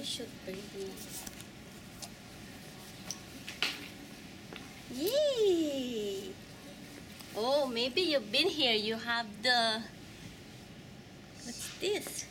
I should bring. Yay! Oh, maybe you've been here. You have the. What's this?